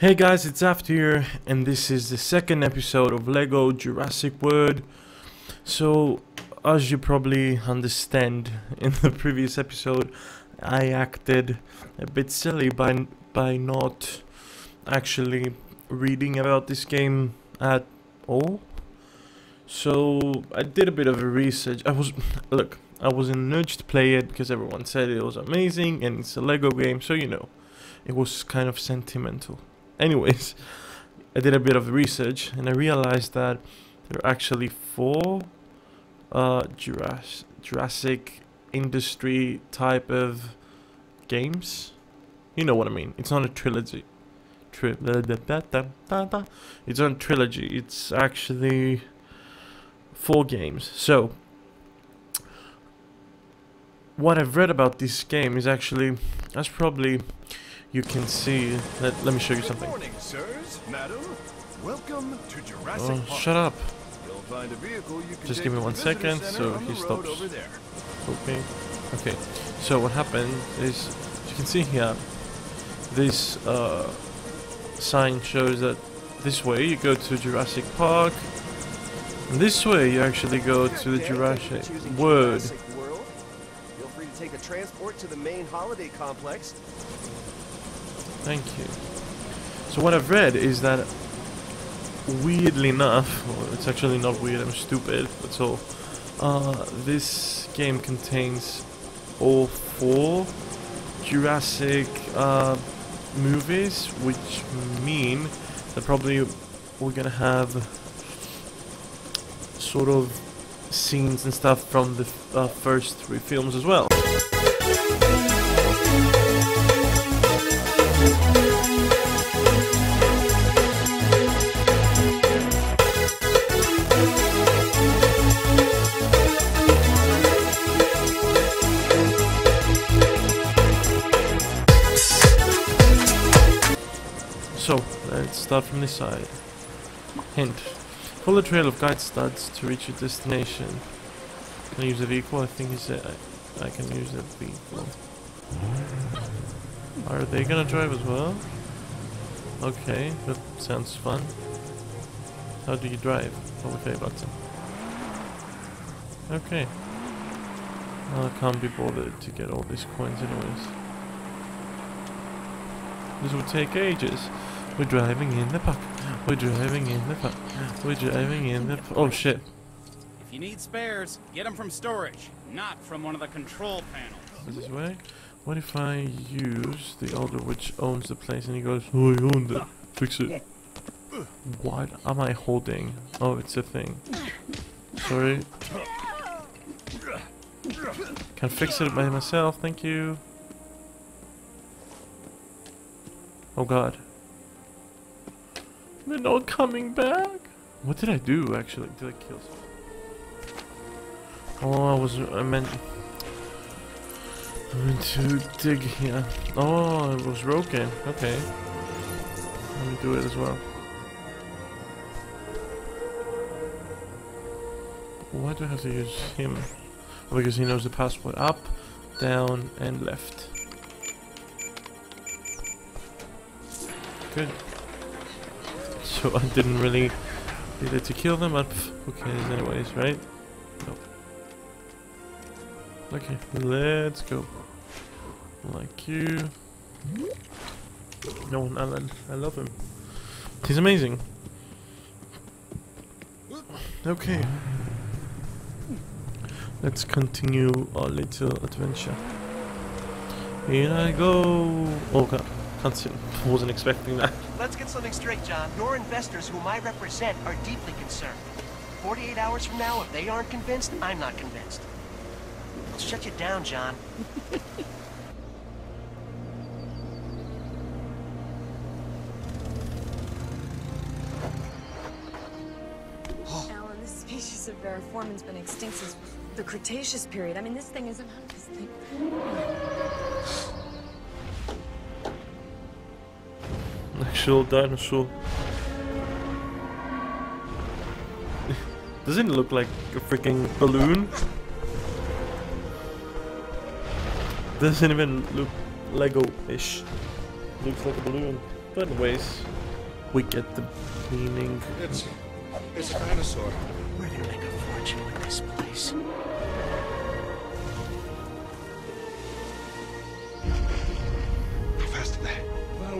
Hey guys, it's Zaft here, and this is the second episode of LEGO Jurassic World. So, as you probably understand, in the previous episode, I acted a bit silly by by not actually reading about this game at all. So I did a bit of a research. I was look, I was in urge to play it because everyone said it was amazing and it's a Lego game, so you know, it was kind of sentimental. Anyways, I did a bit of research and I realized that there are actually four uh, Jurassic, industry type of games. You know what I mean. It's not a trilogy. Tri it's not trilogy. It's actually four games. So, what I've read about this game is actually, that's probably you can see. Let, let me show you something. Good morning, sirs, madam. Welcome to Jurassic Oh, Park. shut up. You'll find a vehicle you can Just give me one second, so he stops. Okay. Okay. So what happened is, as you can see here, this uh, sign shows that this way you go to Jurassic Park, and this way you actually go to the Dan, thank you Jurassic World. Jurassic World. Feel free to take a transport to the main holiday complex. Thank you. So what I've read is that, weirdly enough, well, it's actually not weird. I'm stupid. That's all. Uh, this game contains all four Jurassic uh, movies, which mean that probably we're gonna have sort of scenes and stuff from the uh, first three films as well. Start from this side. Hint. Follow the trail of guide studs to reach your destination. Can I use a vehicle? I think I I, can use a vehicle. Are they gonna drive as well? Okay, that sounds fun. How do you drive? With A button. Okay. I can't be bothered to get all these coins anyways. This will take ages. We're driving in the park. We're driving in the park. We're driving in the. p- Oh shit! If you need spares, get them from storage, not from one of the control panels. Is this way? What if I use the elder which owns the place and he goes, "Oh, I own it. Fix it." What am I holding? Oh, it's a thing. Sorry. Can fix it by myself. Thank you. Oh God. They're not coming back. What did I do actually? Did I kill someone? Oh, I was. I meant. I meant to dig here. Oh, it was broken. Okay. Let me do it as well. Why do I have to use him? Oh, because he knows the password. Up, down, and left. Good. So I didn't really need to kill them, but who cares anyways, right? Nope. Okay, let's go. Like you. No one, Alan. I love him. He's amazing. Okay. Let's continue our little adventure. Here I go. Oh god, can't. Wasn't expecting that. Let's get something straight, John. Your investors, whom I represent, are deeply concerned. 48 hours from now, if they aren't convinced, I'm not convinced. I'll shut you down, John. Alan, this species of variformin's been extinct since the Cretaceous period. I mean, this thing isn't this thing. Dinosaur. Doesn't it look like a freaking balloon? Doesn't even look Lego-ish. Looks like a balloon. But anyways, we get the meaning. It's it's a dinosaur. We're gonna make a fortune with this place.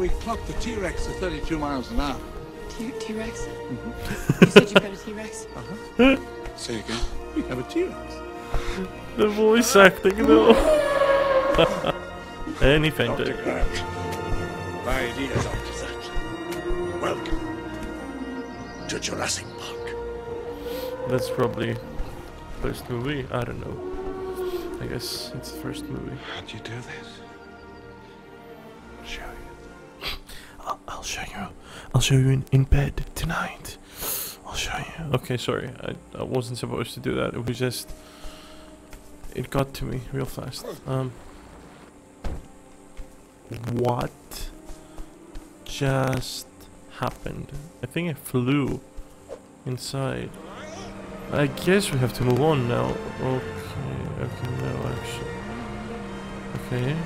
We clocked the T-Rex at 32 miles an hour. T- T-Rex? you said you've got a T-Rex? Uh-huh. Say again. We have a T-Rex. The voice acting though. and he fainted. Dr. Grant. My ideas after that. Welcome to Jurassic Park. That's probably first movie. I don't know. I guess it's the first movie. How do you do this? I'll show you in, in bed tonight. I'll show you. Okay, sorry. I, I wasn't supposed to do that. It was just. It got to me real fast. Um. What just happened? I think I flew inside. I guess we have to move on now. Okay, okay, no, actually. Okay,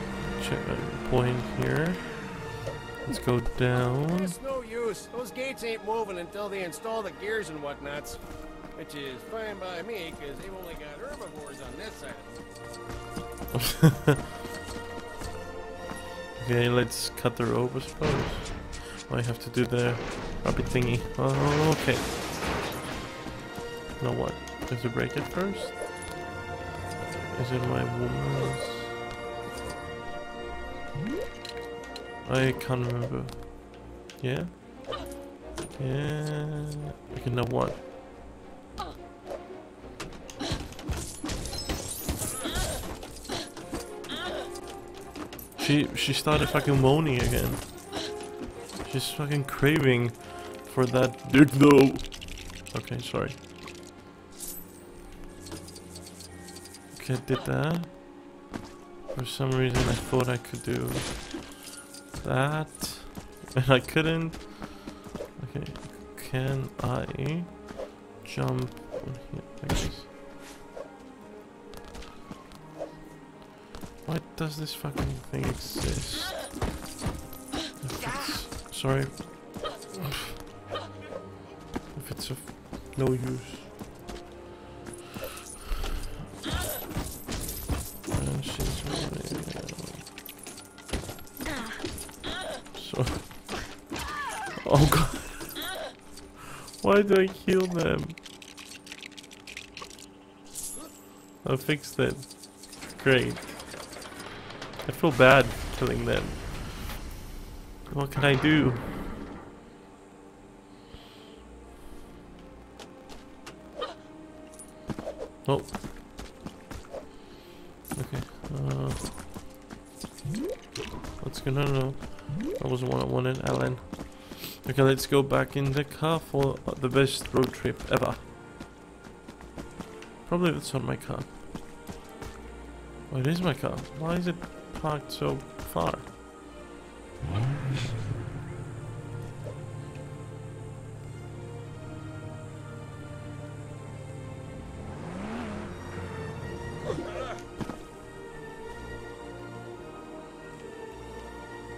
check a point here. Let's go down. Those gates ain't moving until they install the gears and whatnots. Which is fine by me, because they've only got herbivores on this side. Okay, let's cut the rope, I suppose. I have to do the rabbit thingy. Oh, okay. Now what? Do I have to break it first? Is it my woman's? I can't remember. Yeah? Yeah. Okay, now what? She she started fucking moaning again. She's fucking craving for that dick though. Okay, sorry. Okay, did that. For some reason I thought I could do that. And I couldn't. Okay, can I jump on here? Why does this fucking thing exist? Sorry. If it's of no use. Why do I kill them? I fixed it. Great. I feel bad killing them. What can I do? Oh. Okay. Uh, let's go. No, no. Wasn't what I wanted, Alan. Okay, let's go back in the car for the best road trip ever. Probably that's not my car. Oh, it is my car. Why is it parked so far?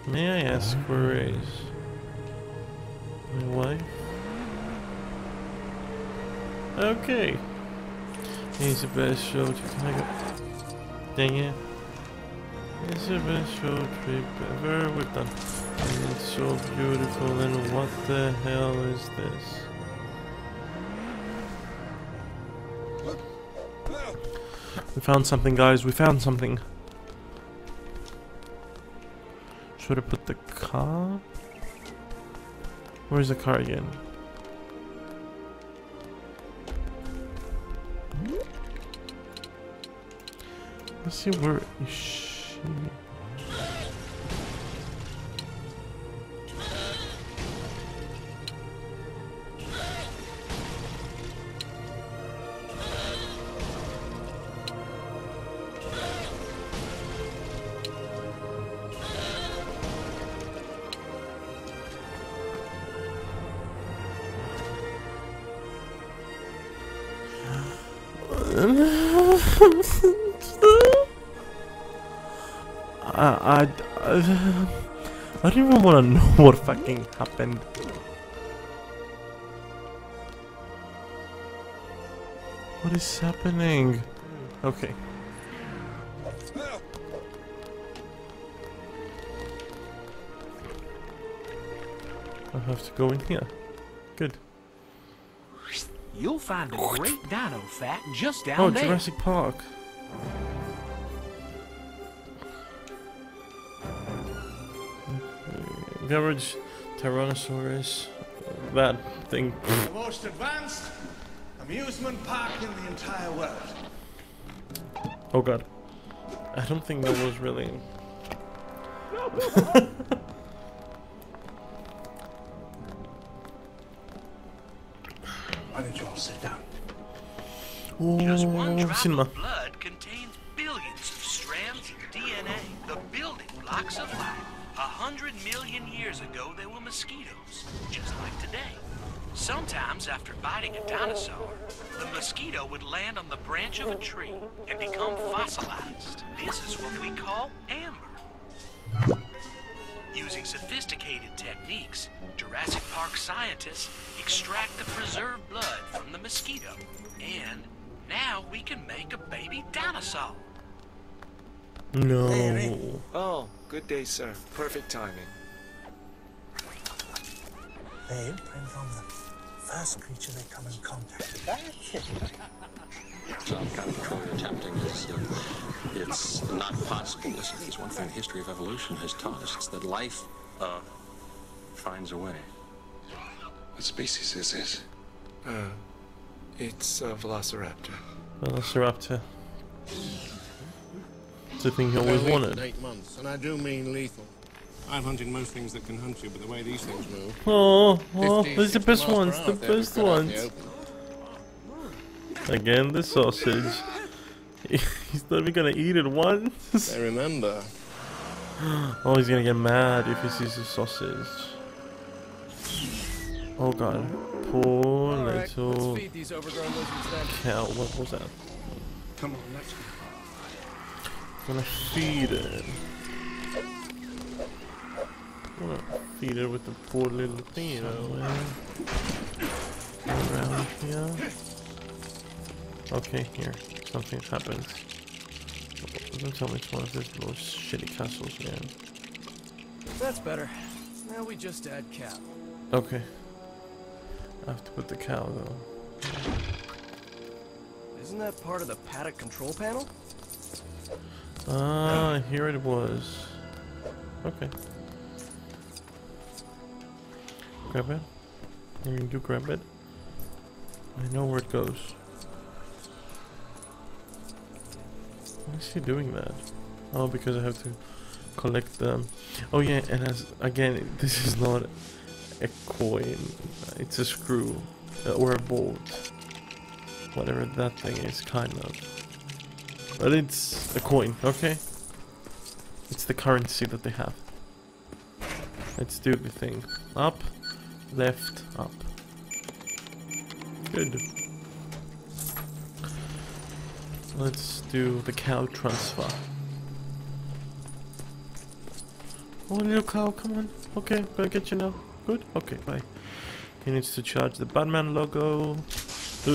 May I ask for a Okay. He's the best show. Can I go? Dang it. It's the best road trip ever we've done. And it's so beautiful and what the hell is this? We found something guys, we found something. Should I put the car? Where's the car again? Let's see where is she? I don't want to know what fucking happened. What is happening? Okay. I have to go in here. Good. You'll find a great dino fact just down Oh, there. Jurassic Park. Garage Tyrannosaurus. That thing. The most advanced amusement park in the entire world. Oh god. I don't think that was really. Why don't you all sit down? Just one Oh, drop cinema. Branch of a tree and become fossilized. This is what we call amber. Using sophisticated techniques, Jurassic Park scientists extract the preserved blood from the mosquito. And now we can make a baby dinosaur. No. Oh, good day, sir. Perfect timing. They imprint on the first creature they come in contact with. Some kind of control you're attempting is uh, it's not possible. Listen, there's one thing history of evolution has taught us. It's that life uh, finds a way. What species is this? Uh, it's a velociraptor. Velociraptor. It's the thing he always wanted. in Eight months, and I do mean lethal. I've hunted most things that can hunt you, but the way these things move. Oh, oh, 50, these are the best ones, the hour if they're best cut out in the ones. Again, the sausage. he's not even gonna eat it once. I remember. Oh, he's gonna get mad if he sees the sausage. Oh god. Poor All right, let's little feed these overgrown cow. What was that? Come on, let's go. Gonna feed it. Gonna feed it with the poor little thing, Around here. Okay, here. Something happens. Don't tell me it's one of those little shitty castles, man. That's better. Now we just add cap. Okay. I have to put the cow though. Isn't that part of the paddock control panel? Ah, here it was. Okay. Grab it. You do grab it. I know where it goes. Why is he doing that? Oh, because I have to collect them. Oh yeah, and as again, this is not a coin. It's a screw uh, or a bolt. Whatever that thing is, kind of. But it's a coin, okay? It's the currency that they have. Let's do the thing. Up, left, up. Good. Let's do the cow transfer. Oh, little cow, come on. Okay, gonna get you now. Good? Okay, bye. He needs to charge the Batman logo. Come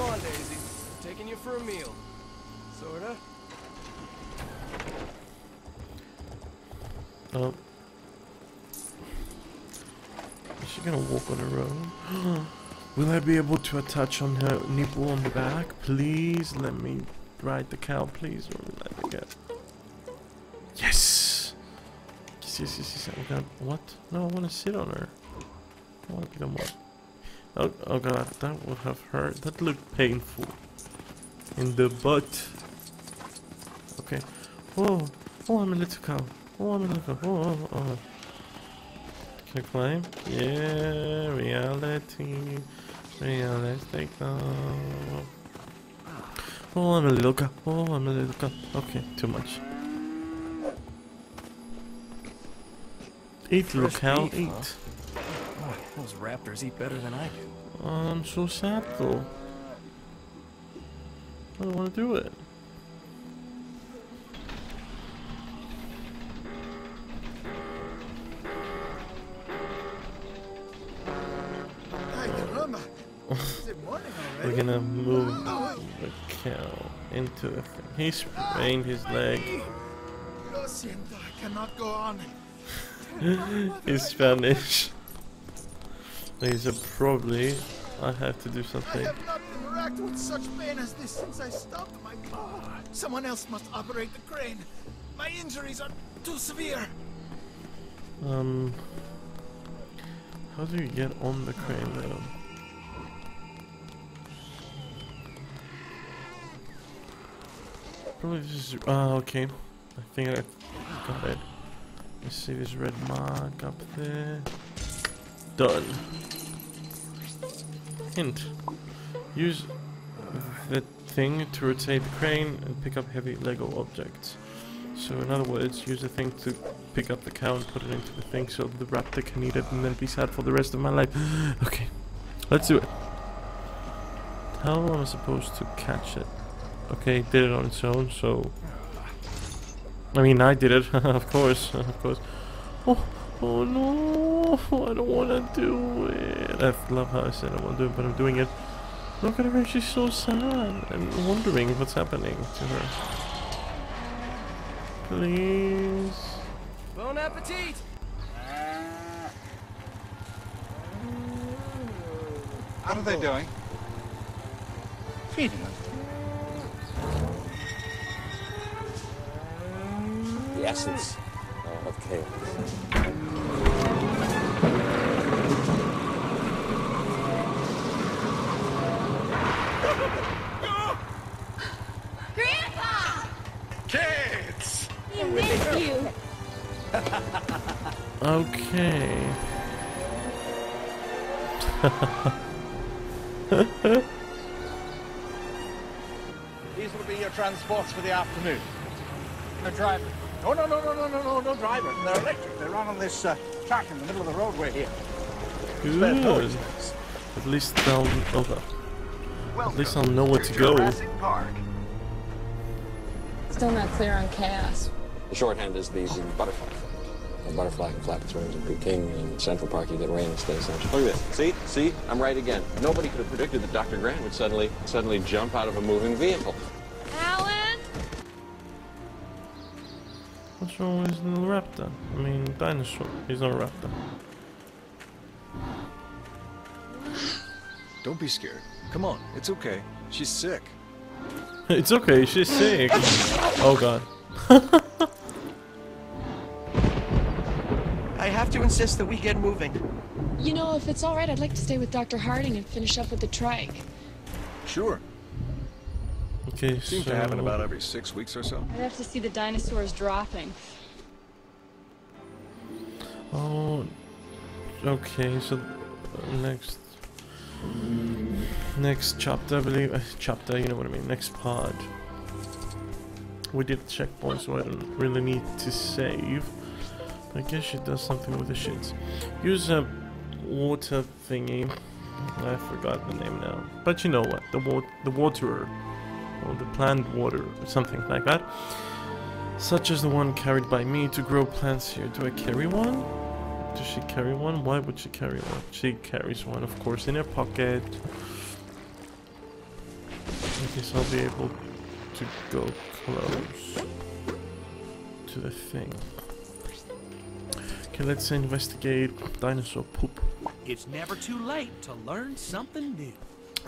on, Daisy. Taking you for a meal. Sorta. Oh. Is she gonna walk on her own? Will I be able to attach on her nipple on the back? Please let me ride the cow, please. Let me get. Yes! Yes, yes, yes, yes. God, what? No, I wanna sit on her. I wanna be on? Oh, oh god, that would have hurt. That looked painful. In the butt. Okay. Oh, oh, I'm a little cow. Oh, I'm a little cow. Oh, oh, oh. Climb? Yeah, reality. Realistic. Oh, oh I'm a little cow. Oh, I'm a little cow. Okay, too much. Eat, Fresh cow, beef, eat. huh? Boy, those raptors eat better than I do. Oh, I'm so sad though. I don't want to do it. Into thing. He sprained his leg. Lo I cannot go on. He's Spanish. He's a probably. I have to do I something. have not interacted with such pain as this since I stopped my car. Someone else must operate the crane. My injuries are too severe. Um. How do you get on the crane though? Probably just. Ah, okay. I think I got it. Let's see this red mark up there. Done. Hint. Use the thing to rotate the crane and pick up heavy Lego objects. So in other words, use the thing to pick up the cow and put it into the thing so the raptor can eat it and then be sad for the rest of my life. okay, let's do it. How am I supposed to catch it? Okay, did it on its own, so... I mean, I did it, of course, of course. Oh, oh no, I don't want to do it. I love how I said I won't do it, but I'm doing it. Look at her, she's so sad and wondering what's happening to her. Please. Bon appetit! What are they doing? Feeding them. The essence uh, of chaos. Grandpa! Kids! We missed you. Okay. These will be your transports for the afternoon. No driver. No, no, no, no, no, no, no, no driver. They're electric. They run on this uh, track in the middle of the roadway here. Good. At least I'll. Oh, at least I'll know where to go. Still not clear on chaos. The shorthand is the, the butterfly. A butterfly can flap its wings and be king in Central Park. You get rain instead of sunshine. Look at this. See? See? I'm right again. Nobody could have predicted that Dr. Grant would suddenly suddenly jump out of a moving vehicle. What's wrong with his little raptor? I mean, dinosaur. He's not a raptor. Don't be scared. Come on, it's okay. She's sick. it's okay, she's sick. oh god. I have to insist that we get moving. You know, if it's all right, I'd like to stay with Dr. Harding and finish up with the trike. Sure. Okay, Seems so... to happen about every six weeks or so. I'd have to see the dinosaurs dropping. Oh, okay. So uh, next, next chapter, I believe. Uh, chapter, you know what I mean. Next part. We did checkpoint, so I don't really need to save. I guess she does something with the shits. Use a water thingy. I forgot the name now. But you know what? The wa the waterer. Or the plant water. Or something like that. Such as the one carried by me to grow plants here. Do I carry one? Does she carry one? Why would she carry one? She carries one, of course, in her pocket. I guess I'll be able to go close to the thing. Okay, let's investigate dinosaur poop. It's never too late to learn something new.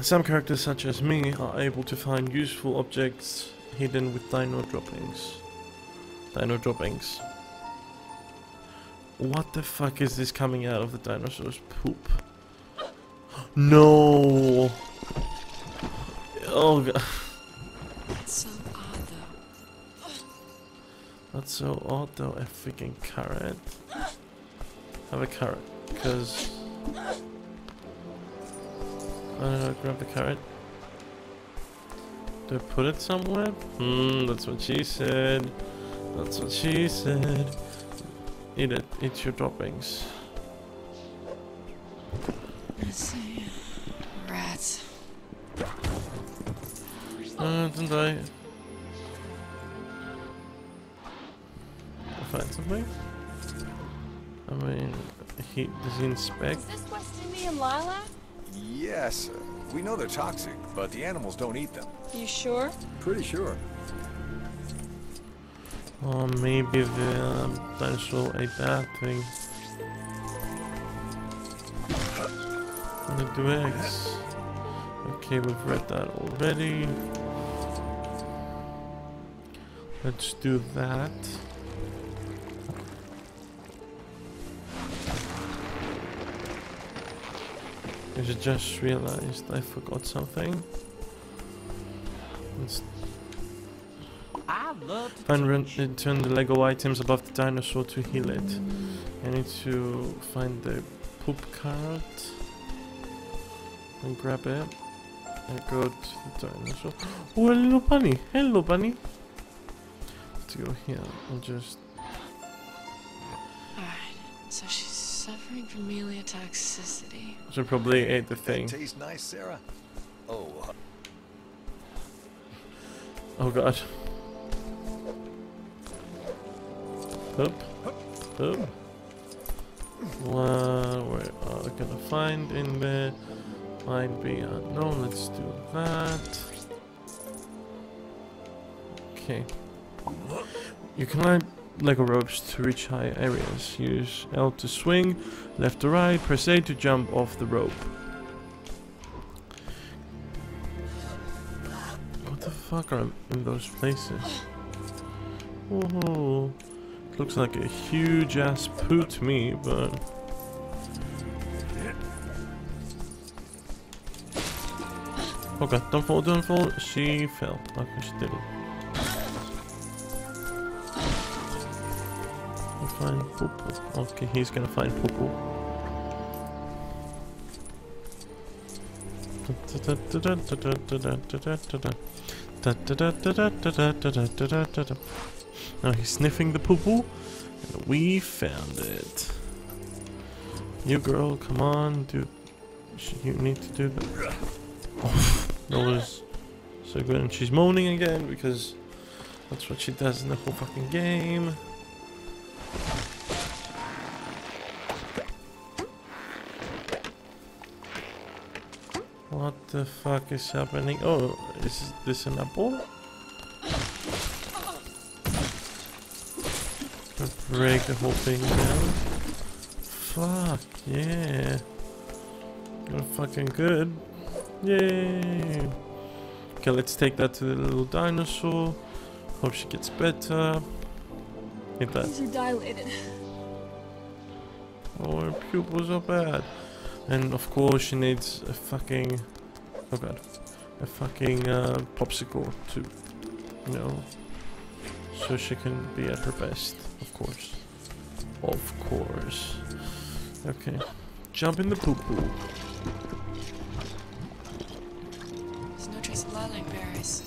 Some characters such as me are able to find useful objects hidden with dino droppings. Dino droppings. What the fuck is this coming out of the dinosaur's poop? No! Oh god. That's so odd, though. That's so odd though, a freaking carrot. Have a carrot, because... I grab the carrot. Do I put it somewhere? Hmm, that's what she said. That's what she said. Eat it, eat your droppings. Let's see. Rats. Uh, didn't I? Find something? I mean, he does he inspect? Is this West Indian lilac? Yes, uh, we know they're toxic, but the animals don't eat them. You sure? Pretty sure. Or maybe the um, dinosaur ate that thing. Gonna do eggs. Okay, we've read that already. Let's do that. I just realized I forgot something. Let's I love to Find run, turn the Lego items above the dinosaur to heal it. I need to find the poop card and grab it and go to the dinosaur. Oh, a little bunny! Hello, bunny! Let's go here and just. Suffering from meliotoxicity. Should probably ate the thing. Tastes nice, Sarah. Oh, uh, Oh god. Up. Up. What we are gonna find in there might be unknown. Let's do that. Okay. You can climb Lego ropes to reach high areas. Use L to swing, left to right, press A to jump off the rope. What the fuck are in those places? Whoa. Looks like a huge ass poo to me, but. Okay, don't fall, don't fall. She fell. Okay, she didn't. Find. Okay, he's gonna find poo poo. Now he's sniffing the poo poo, and we found it. You girl, come on, dude. You need to do that. Oh, that was so good. And she's moaning again because that's what she does in the whole fucking game. What the fuck is happening? Oh, is this an apple? Break the whole thing down. Fuck, yeah. You're fucking good. Yay. Okay, let's take that to the little dinosaur. Hope she gets better. Hit that. These are dilated. Oh, her pupils are bad. And of course she needs a fucking... Oh god. A fucking uh, popsicle to, you know, so she can be at her best, of course. Of course. Okay. Jump in the poo poo. There's no trace of lilac berries.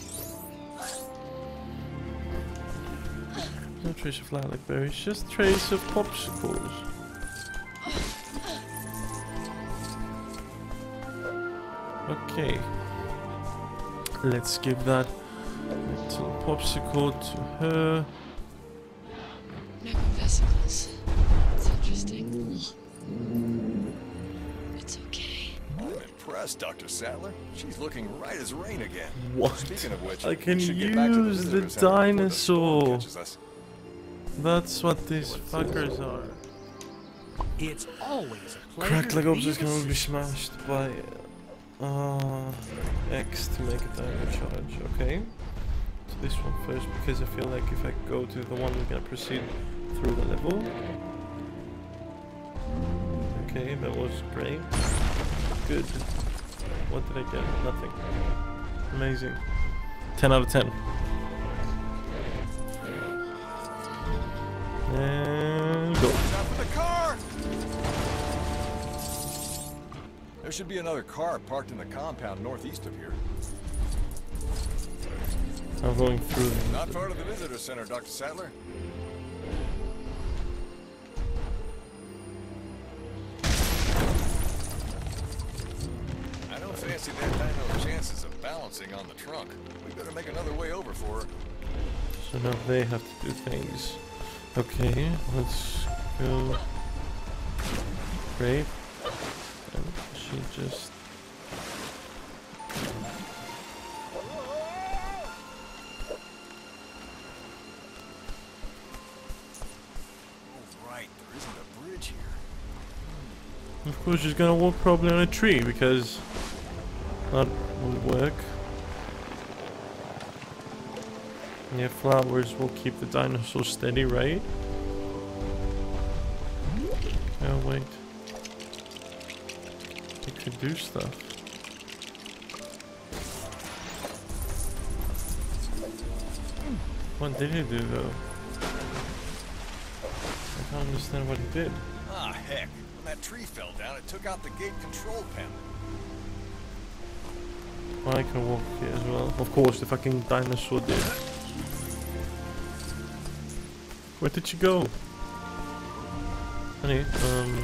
No trace of lilac berries, just trace of popsicles. Okay. Let's give that little popsicle to her. Neck vesicles. It's interesting. It's okay. I'm impressed, Dr. Sattler. She's looking right as rain again. What? Speaking of which, I can should get back to use the visitor center before the dinosaur. catches us. That's what these fuckers are. It's always a pleasure. Cracked to Legos be is the going to be smashed by uh, Uh, X to make a dino charge. Okay. So this one first because I feel like if I go to the one we're gonna proceed through the level. Okay, that was great. Good. What did I get? Nothing. Amazing. 10 out of 10. And go. There should be another car parked in the compound northeast of here. I'm going through. Not far to the visitor center, Dr. Sattler. I don't fancy that dino's chances of balancing on the trunk. We better make another way over for her. So now they have to do things. Okay, let's go. Great just Of course, she's gonna walk probably on a tree because that would work. Yeah, flowers will keep the dinosaur steady, right? Oh, wait. Could do stuff. What did he do, though? I don't understand what he did. Ah, heck. When that tree fell down, it took out the gate control panel. Well, I can walk here as well. Of course, the fucking dinosaur did. Where did you go? Honey, um...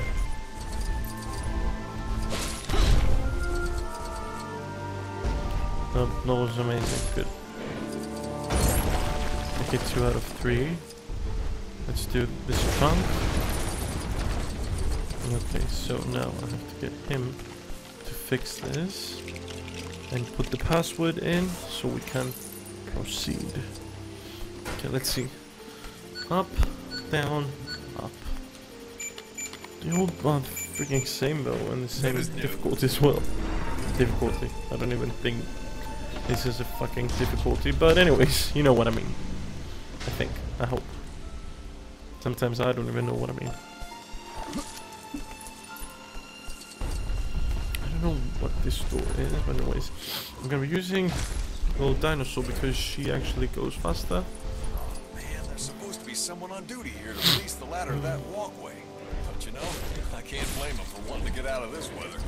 No, that was amazing. Good. I get two out of three. Let's do this trunk. Okay, so now I have to get him to fix this and put the password in so we can proceed. Okay, let's see. Up, down, up. The old one freaking same though and the same difficulty as well. Difficulty. I don't even think this is a fucking difficulty, but anyways, you know what I mean. I think. I hope. Sometimes I don't even know what I mean. I don't know what this door is, but anyways. I'm gonna be using little dinosaur because she actually goes faster. Man, there's supposed to be someone on duty here to release the ladder to that walkway. But you know, I can't blame them for wanting to get out of this weather.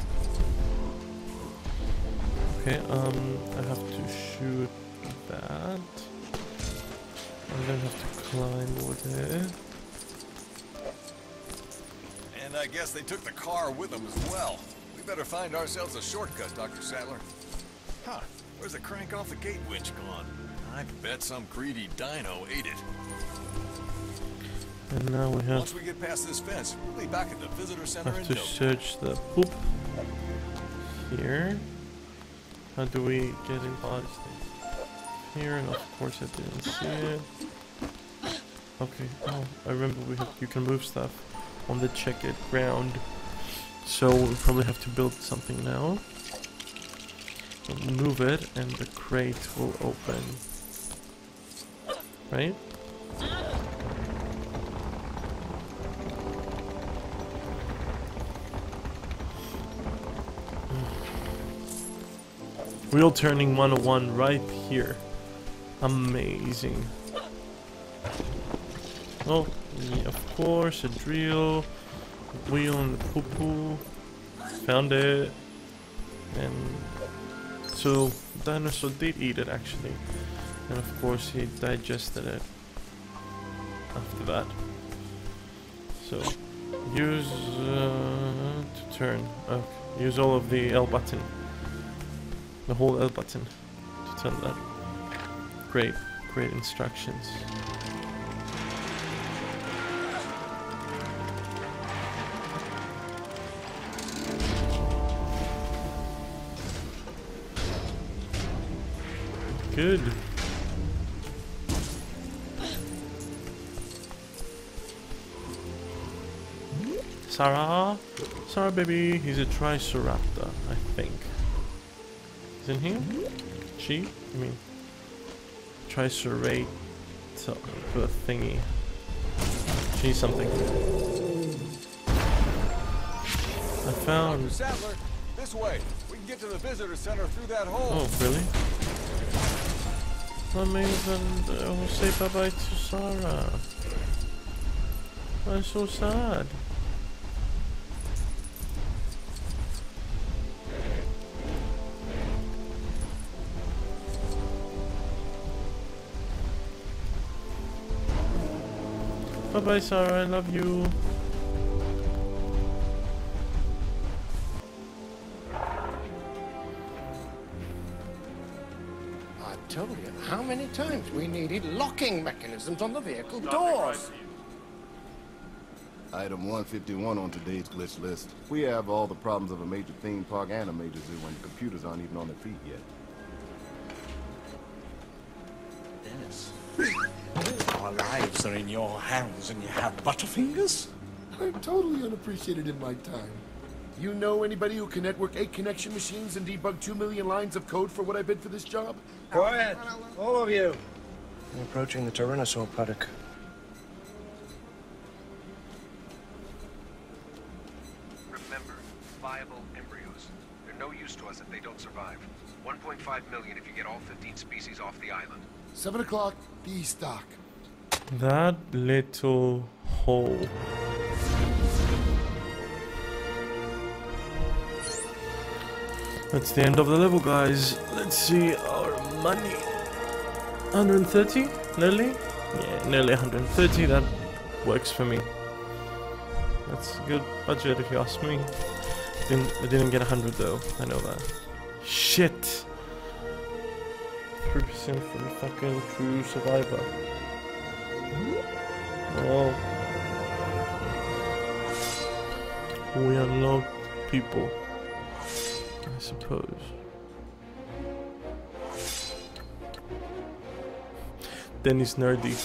Okay, um, I have to shoot that. I'm gonna have to climb over there. And I guess they took the car with them as well. We better find ourselves a shortcut, Dr. Sattler. Huh, where's the crank off the gate winch gone? I bet some greedy dino ate it. And now we have, Once we get past this fence, we'll be back at the visitor center have to search the poop here. How do we get in? Here, and of course I didn't see it. Okay, oh, I remember we have, you can move stuff on the checkered ground. So we probably have to build something now. We'll move it and the crate will open. Right? Wheel turning 101 right here. Amazing. Oh, yeah, of course, a drill. Wheel and the poo-poo. Found it. And so, dinosaur did eat it actually. And of course, he digested it after that. So, use uh, to turn. Okay, use all of the L button. The whole L button to turn that. Great, great instructions. Good. Sarah? Sarah baby, he's a Triceraptor, I think. Is in here? She? I mean, Tricerate a thingy. She's something. I found. Sattler, this way. We can get to the visitor center through that hole. Oh, really? That I will say bye bye to Sarah. I'm so sad. Bye bye, Sarah. I love you. I told you how many times we needed locking mechanisms on the vehicle doors. Item 151 on today's glitch list. We have all the problems of a major theme park and a major zoo when the computers aren't even on their feet yet. Lives are in your hands and you have butterfingers? I'm totally unappreciated in my time. You know anybody who can network eight connection machines and debug two million lines of code for what I bid for this job? Quiet, all of you. We're approaching the Tyrannosaur paddock. Remember, viable embryos. They're no use to us if they don't survive. 1.5 million if you get all 15 species off the island. Seven o'clock, the stock. That little hole. That's the end of the level, guys. Let's see our money. 130? Nearly? Yeah, nearly 130. That works for me. That's a good budget if you ask me. Didn't, I didn't get 100 though. I know that. Shit! 3% for the fucking true survivor. Oh. We unlock people. I suppose. Then he's nerdy.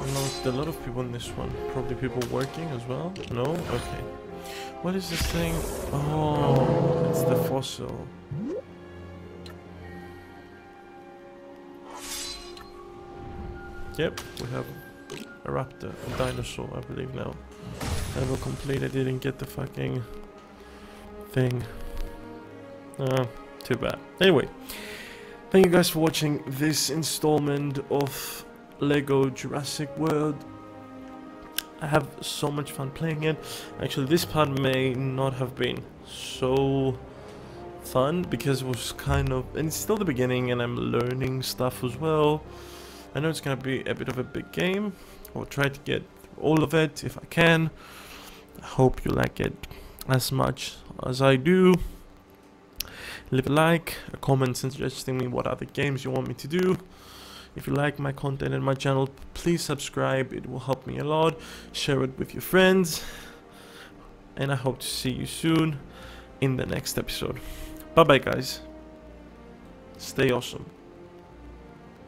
Unlocked a lot of people in this one. Probably people working as well? No? Okay. What is this thing? Oh, it's the fossil. Yep, we have a raptor, a dinosaur, I believe now. Level complete, I didn't get the fucking thing. Uh, too bad. Anyway, thank you guys for watching this installment of Lego Jurassic World. I have so much fun playing it. Actually, this part may not have been so fun because it was kind of, and it's still the beginning and I'm learning stuff as well. I know it's gonna be a bit of a big game. I'll try to get all of it if I can. I hope you like it as much as I do. Leave a like, a comment suggesting me what other games you want me to do. If you like my content and my channel, please subscribe. It will help me a lot. Share it with your friends. And I hope to see you soon in the next episode. Bye bye guys. Stay awesome.